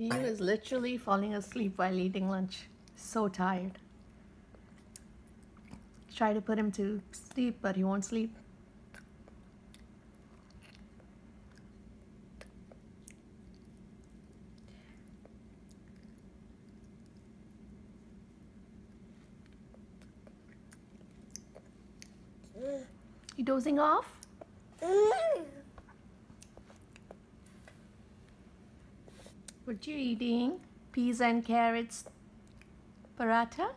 He was literally falling asleep while eating lunch. So tired. Try to put him to sleep, but he won't sleep. You dozing off? Mm. What you eating? Peas and carrots paratha?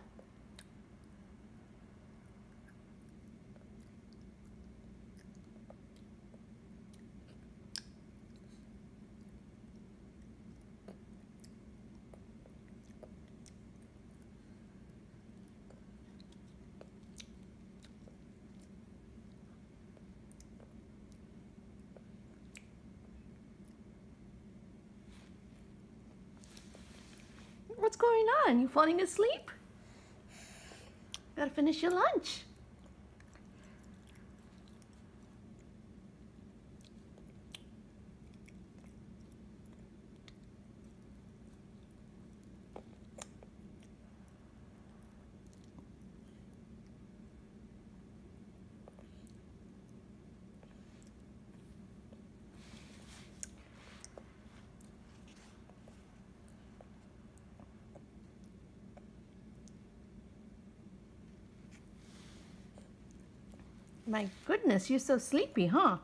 What's going on? You falling asleep? Gotta finish your lunch. My goodness, you're so sleepy, huh?